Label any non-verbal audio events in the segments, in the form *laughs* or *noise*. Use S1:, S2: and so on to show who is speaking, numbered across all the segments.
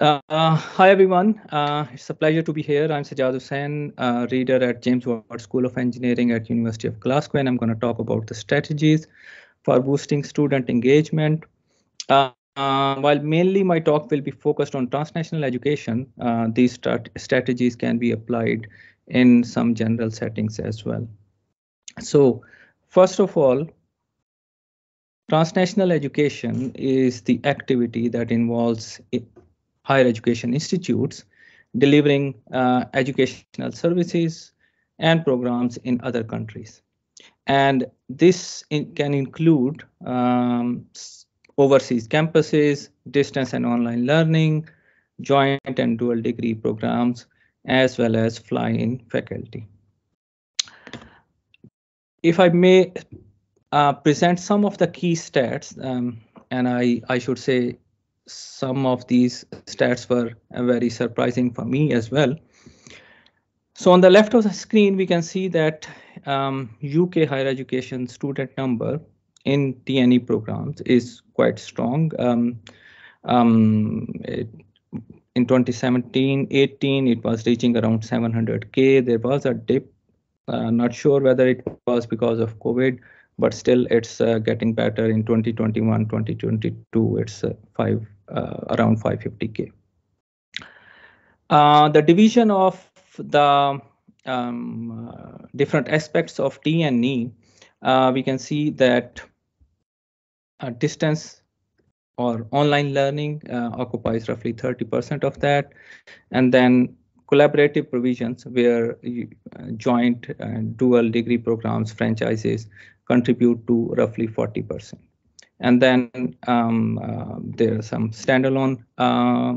S1: Uh, hi, everyone. Uh, it's a pleasure to be here. I'm Sajjad Hussain, uh, reader at James Watt School of Engineering at University of Glasgow, and I'm going to talk about the strategies for boosting student engagement. Uh, uh, while mainly my talk will be focused on transnational education, uh, these strategies can be applied in some general settings as well. So, first of all, transnational education is the activity that involves higher education institutes delivering uh, educational services and programs in other countries. And this in, can include um, overseas campuses, distance and online learning, joint and dual degree programs, as well as fly-in faculty. If I may uh, present some of the key stats, um, and I, I should say some of these stats were very surprising for me as well. So on the left of the screen, we can see that um, UK higher education student number in TNE programs is quite strong. Um, um, it, in 2017-18, it was reaching around 700k. There was a dip. Uh, not sure whether it was because of COVID, but still it's uh, getting better in 2021 2022 it's uh, five uh, around 550k uh, the division of the um, uh, different aspects of t and e uh, we can see that distance or online learning occupies roughly 30% of that. And then collaborative provisions where uh, joint and dual degree programs franchises contribute to roughly 40%. And then um, uh, there are some standalone uh,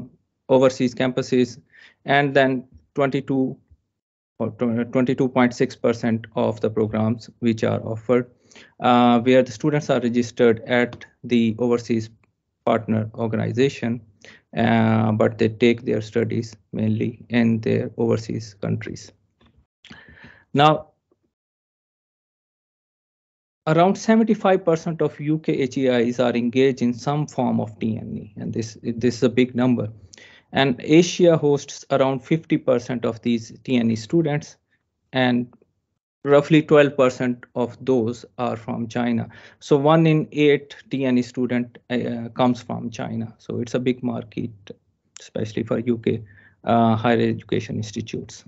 S1: overseas campuses, and then 22 or 22.6% of the programs which are offered, uh, where the students are registered at the overseas partner organization, uh, but they take their studies mainly in their overseas countries. Now, around 75% of UK HEIs are engaged in some form of TNE, and this, this is a big number. And Asia hosts around 50% of these TNE students, and roughly 12% of those are from China. So one in eight TNE student uh, comes from China. So it's a big market, especially for UK uh, higher education institutes.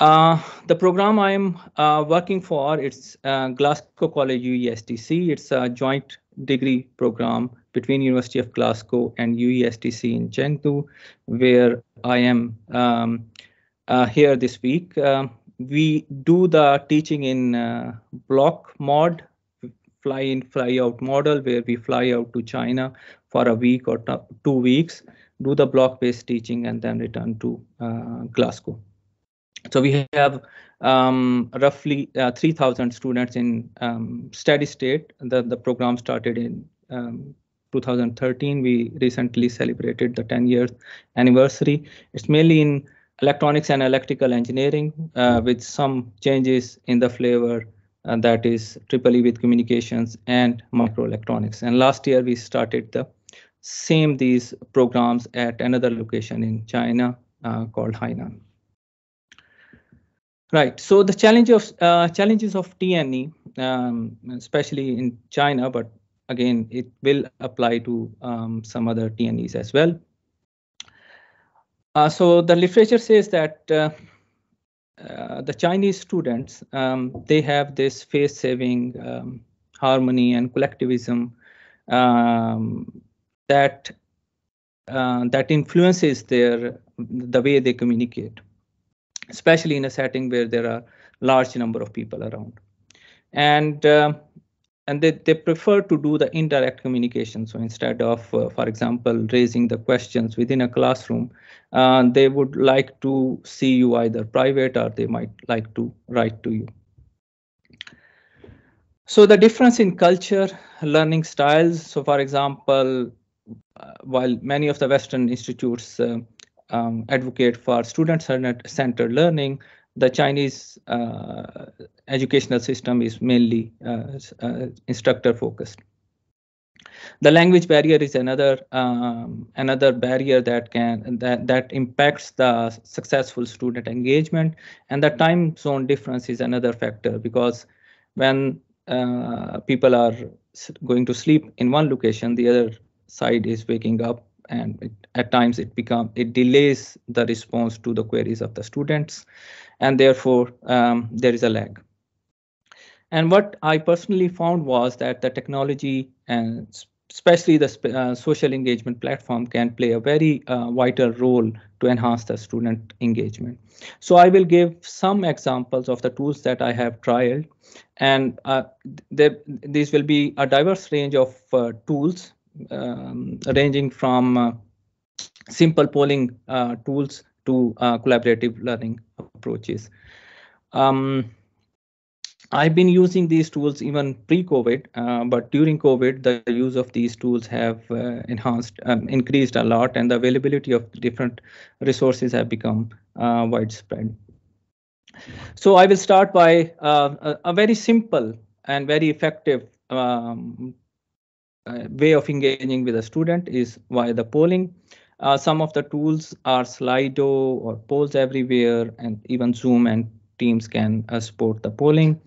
S1: Uh, the program I'm uh, working for, it's uh, Glasgow College UESTC. It's a joint degree program between University of Glasgow and UESTC in Chengdu, where I am um, uh, here this week. Um, we do the teaching in uh, block mod, fly in, fly out model, where we fly out to China for a week or two weeks, do the block based teaching, and then return to uh, Glasgow. So we have um, roughly uh, 3,000 students in um, steady state. The, the program started in um, 2013. We recently celebrated the 10 years anniversary. It's mainly in electronics and electrical engineering uh, with some changes in the flavor uh, that is triple E with communications and microelectronics. And last year we started the same these programs at another location in China uh, called Hainan. Right. So the challenge of uh, challenges of TNE, um, especially in China, but again, it will apply to um, some other TNEs as well. Uh, so the literature says that uh, uh the Chinese students, um, they have this face-saving um, harmony and collectivism um, that uh, that influences their the way they communicate especially in a setting where there are large number of people around. And uh, and they, they prefer to do the indirect communication. So instead of, uh, for example, raising the questions within a classroom, uh, they would like to see you either private or they might like to write to you. So the difference in culture, learning styles. So for example, uh, while many of the Western institutes uh, um, advocate for student-centered learning, the Chinese uh, educational system is mainly uh, uh, instructor focused. The language barrier is another um, another barrier that can that that impacts the successful student engagement, and the time zone difference is another factor because when uh, people are going to sleep in one location, the other side is waking up, and it, at times it become it delays the response to the queries of the students, and therefore um, there is a lag. And what I personally found was that the technology and especially the uh, social engagement platform can play a very uh, vital role to enhance the student engagement. So I will give some examples of the tools that I have tried and uh, these will be a diverse range of uh, tools um, ranging from uh, simple polling uh, tools to collaborative learning approaches. Um, I've been using these tools even pre-COVID, uh, but during COVID, the use of these tools have uh, enhanced, um, increased a lot, and the availability of different resources have become uh, widespread. So I will start by uh, a, a, very simple and very effective um, uh, way of engaging with a student is via the polling. Uh, some of the tools are Slido or Polls Everywhere, and even Zoom and teams can uh, support the polling.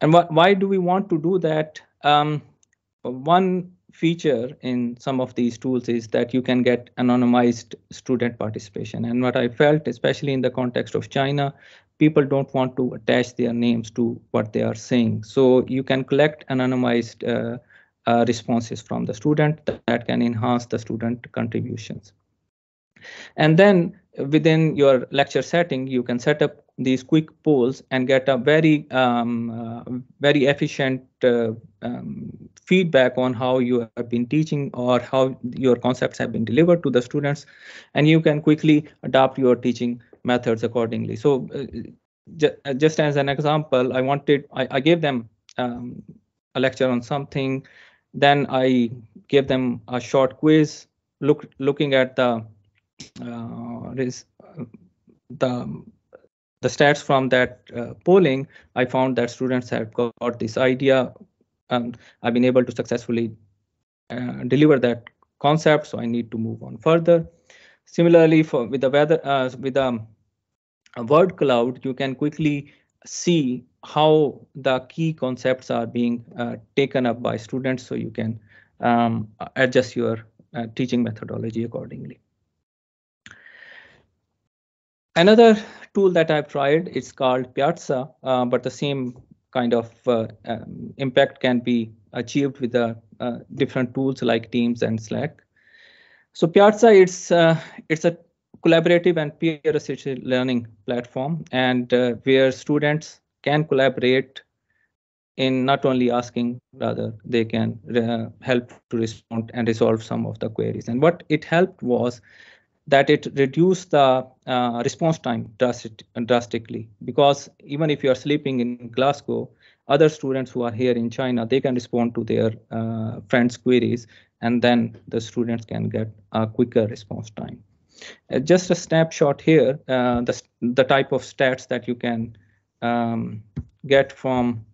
S1: And wh why do we want to do that? Um, one feature in some of these tools is that you can get anonymized student participation. And what I felt, especially in the context of China, people don't want to attach their names to what they are saying. So you can collect anonymized uh, uh, responses from the student that, can enhance the student contributions. And then within your lecture setting, you can set up these quick polls and get a very, um, uh, very efficient uh, um, feedback on how you have been teaching or how your concepts have been delivered to the students. And you can quickly adapt your teaching methods accordingly. So uh, uh, just as an example, I wanted, I, I gave them um, a lecture on something, then I gave them a short quiz, look, looking at the uh, the the stats from that uh, polling, I found that students have got this idea. and I've been able to successfully uh, deliver that concept, so I need to move on further. Similarly, for with the weather uh, with a, a word cloud, you can quickly see how the key concepts are being uh, taken up by students, so you can um, adjust your uh, teaching methodology accordingly. Another tool that I've tried is called Piazza, uh, but the same kind of uh, um, impact can be achieved with the uh, different tools like Teams and Slack. So Piazza, it's uh, it's a collaborative and peer-assisted learning platform, and uh, where students can collaborate in not only asking, rather they can uh, help to respond and resolve some of the queries. And what it helped was that it reduced the uh, response time drastic, drastically because even if you are sleeping in Glasgow, other students who are here in China, they can respond to their uh, friends' queries, and then the students can get a quicker response time. Uh, just a snapshot here, uh, the, the type of stats that you can um, get from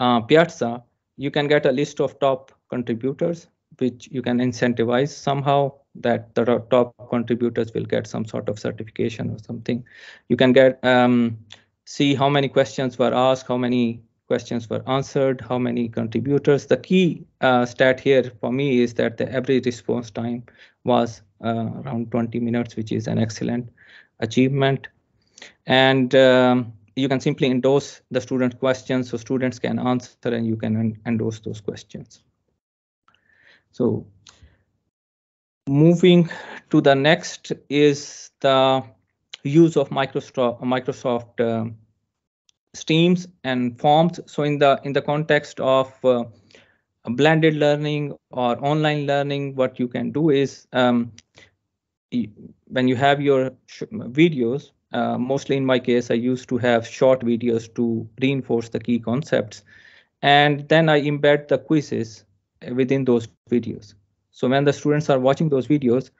S1: uh, Piazza, you can get a list of top contributors, which you can incentivize somehow that the top contributors will get some sort of certification or something. You can get um, see how many questions were asked, how many questions were answered, how many contributors. The key uh, stat here for me is that the average response time was uh, around 20 minutes, which is an excellent achievement. And um, you can simply endorse the student questions so students can answer and you can endorse those questions. So moving to the next is the use of Microsoft Microsoft uh, streams and forms. So in the in the context of uh, blended learning or online learning, what you can do is um, when you have your videos, uh, mostly in my case, I used to have short videos to reinforce the key concepts. And then I embed the quizzes within those videos. So when the students are watching those videos,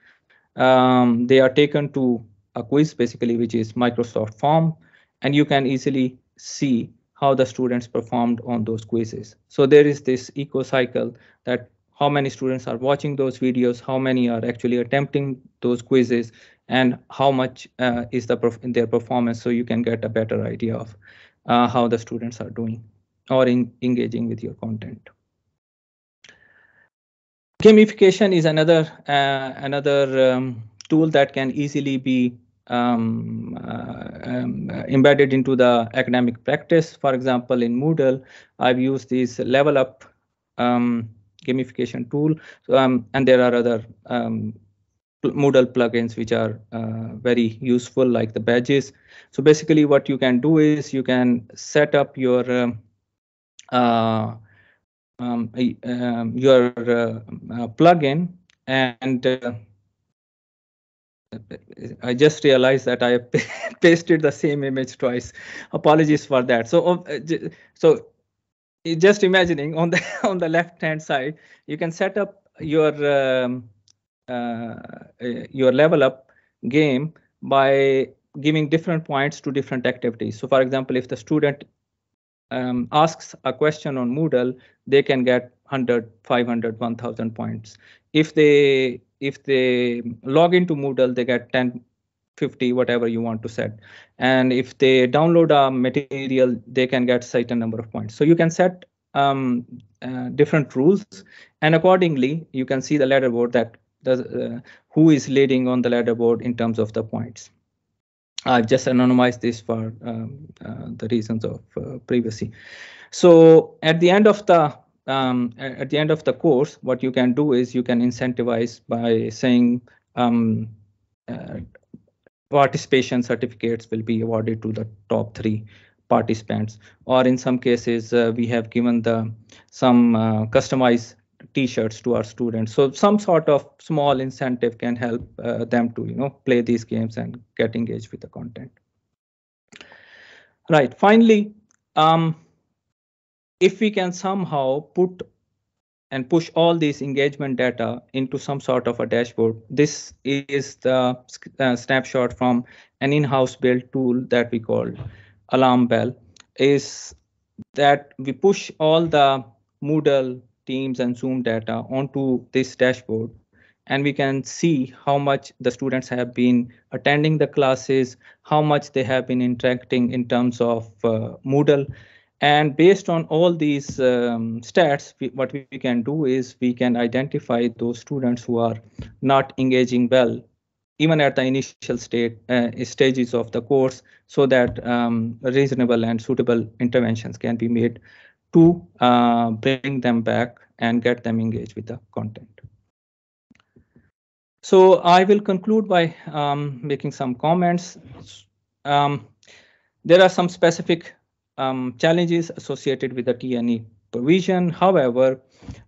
S1: um, they are taken to a quiz basically, which is Microsoft Form, and you can easily see how the students performed on those quizzes. So there is this eco cycle that how many students are watching those videos, how many are actually attempting those quizzes, and how much uh, is the their performance so you can get a better idea of uh, how the students are doing or in engaging with your content. Gamification is another uh, another um, tool that can easily be um, uh, um, embedded into the academic practice. For example, in Moodle, I've used this level up um, gamification tool, um, and there are other um, Moodle plugins which are uh, very useful, like the badges. So basically, what you can do is you can set up your um, uh, um, um, your uh, uh, plugin and uh, I just realized that I *laughs* pasted the same image twice. Apologies for that. So, uh, so just imagining on the *laughs* on the left hand side, you can set up your um, your level up game by giving different points to different activities. So, for example, if the student um, asks a question on Moodle, they can get 100, 500, 1000 points. If they if they log into Moodle, they get 10, 50, whatever you want to set. And if they download a material, they can get certain number of points. So you can set um, uh, different rules, and accordingly, you can see the leaderboard that does uh, who is leading on the leaderboard in terms of the points. I've just anonymized this for um, uh, the reasons of uh, privacy. So at the end of the um, at the end of the course, what you can do is you can incentivize by saying um, uh, participation certificates will be awarded to the top three participants, or in some cases uh, we have given the some uh, customized t-shirts to our students. So some sort of small incentive can help uh, them to you know play these games and get engaged with the content. Right. Finally. Um, if we can somehow put and push all these engagement data into some sort of a dashboard. This is the uh, snapshot from an in-house built tool that we call Alarm Bell. Is that we push all the Moodle, Teams, and Zoom data onto this dashboard, and we can see how much the students have been attending the classes, how much they have been interacting in terms of uh, Moodle, and based on all these um, stats, we, what we can do is we can identify those students who are not engaging well, even at the initial state uh, stages of the course, so that um, reasonable and suitable interventions can be made to uh, bring them back and get them engaged with the content. So I will conclude by um, making some comments. Um, there are some specific um, challenges associated with the TNE provision. However,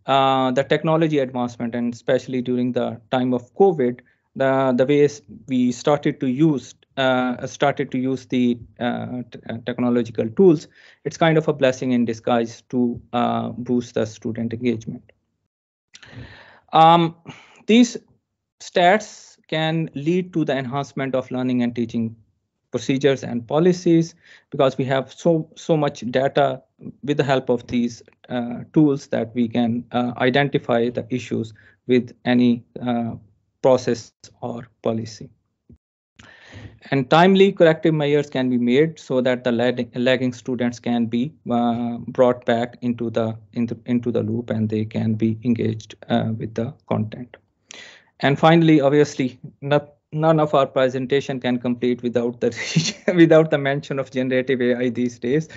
S1: uh, the technology advancement, and especially during the time of COVID, the the ways we started to use uh, started to use the uh, uh technological tools, it's kind of a blessing in disguise to uh, boost the student engagement. Um, these stats can lead to the enhancement of learning and teaching procedures and policies because we have so so much data with the help of these uh, tools that we can uh, identify the issues with any process or policy. And timely corrective measures can be made so that the lagging students can be uh, brought back into the, into, into the loop and they can be engaged uh, with the content. And finally, obviously, not none of our presentation can complete without the *laughs* without the mention of generative AI these days.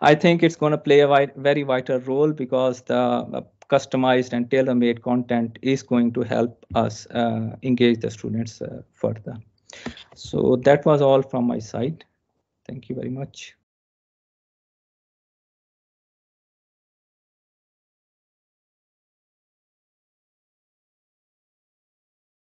S1: I think it's going to play a very vital role because the customized and tailor-made content is going to help us uh, engage the students uh, further. So that was all from my side. Thank you very much.